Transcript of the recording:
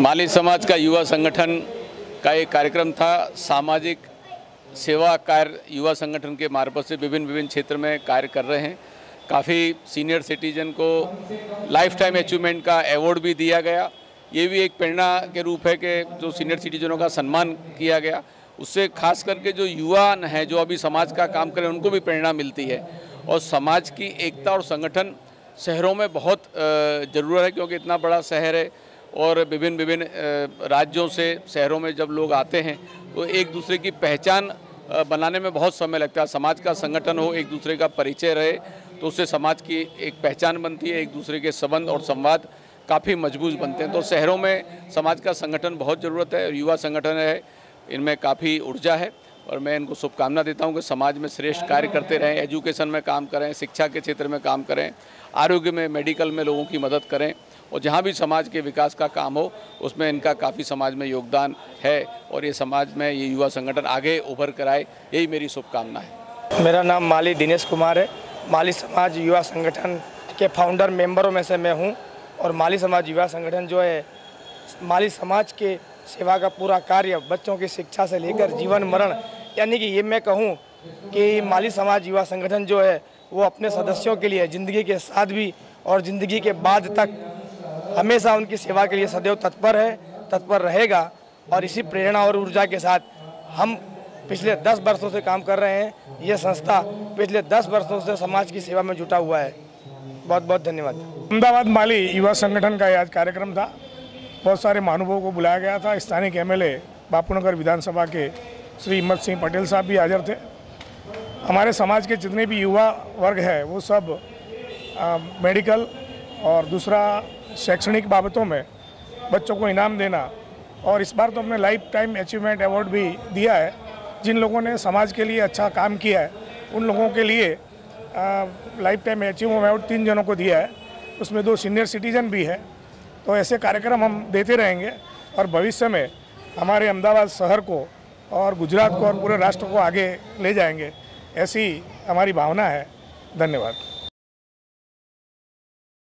माली समाज का युवा संगठन का एक कार्यक्रम था, सामाजिक सेवा कार्य युवा संगठन के मार्फत से विभिन्न विभिन्न क्षेत्र में कार्य कर रहे हैं। काफ़ी सीनियर सिटीजन को लाइफ टाइम अचीवमेंट का अवार्ड भी दिया गया। ये भी एक प्रेरणा के रूप है कि जो सीनियर सिटीजनों का सम्मान किया गया, उससे खास करके जो युवा हैं, जो अभी समाज का काम करें, उनको भी प्रेरणा मिलती है। और समाज की एकता और संगठन शहरों में बहुत ज़रूरत है, क्योंकि इतना बड़ा शहर है और विभिन्न विभिन्न राज्यों से, शहरों में जब लोग आते हैं तो एक दूसरे की पहचान बनाने में बहुत समय लगता है। समाज का संगठन हो, एक दूसरे का परिचय रहे तो उससे समाज की एक पहचान बनती है, एक दूसरे के संबंध और संवाद काफ़ी मज़बूत बनते हैं। तो शहरों में समाज का संगठन बहुत ज़रूरत है, युवा संगठन है, इनमें काफ़ी ऊर्जा है, और मैं इनको शुभकामना देता हूँ कि समाज में श्रेष्ठ कार्य करते रहें, एजुकेशन में काम करें, शिक्षा के क्षेत्र में काम करें, आरोग्य में, मेडिकल में लोगों की मदद करें और जहाँ भी समाज के विकास का काम हो, उसमें इनका काफ़ी समाज में योगदान है और ये समाज में ये युवा संगठन आगे उभर कर आए, यही मेरी शुभकामना है। मेरा नाम माली दिनेश कुमार है। माली समाज युवा संगठन के फाउंडर मेंबरों में से मैं हूँ और माली समाज युवा संगठन जो है, माली समाज के सेवा का पूरा कार्य बच्चों की शिक्षा से लेकर जीवन मरण, यानी कि ये मैं कहूँ कि माली समाज युवा संगठन जो है, वो अपने सदस्यों के लिए ज़िंदगी के साथ भी और ज़िंदगी के बाद तक हमेशा उनकी सेवा के लिए सदैव तत्पर है तत्पर रहेगा और इसी प्रेरणा और ऊर्जा के साथ हम पिछले दस वर्षों से काम कर रहे हैं। ये संस्था पिछले दस वर्षों से समाज की सेवा में जुटा हुआ है। बहुत बहुत धन्यवाद। अहमदाबाद माली युवा संगठन का आज कार्यक्रम था। बहुत सारे महानुभावों को बुलाया गया था। स्थानीय एमएलए बापूनगर विधानसभा के श्री हिम्मत सिंह पटेल साहब भी हाजिर थे। हमारे समाज के जितने भी युवा वर्ग है वो सब आ, मेडिकल और दूसरा शैक्षणिक बाबतों में बच्चों को इनाम देना और इस बार तो हमने लाइफ टाइम अचीवमेंट अवार्ड भी दिया है। जिन लोगों ने समाज के लिए अच्छा काम किया है, उन लोगों के लिए लाइफ टाइम अचीवमेंट अवार्ड तीन जनों को दिया है। उसमें दो सीनियर सिटीजन भी है। तो ऐसे कार्यक्रम हम देते रहेंगे और भविष्य में हमारे अहमदाबाद शहर को और गुजरात को और पूरे राष्ट्र को आगे ले जाएँगे, ऐसी हमारी भावना है। धन्यवाद।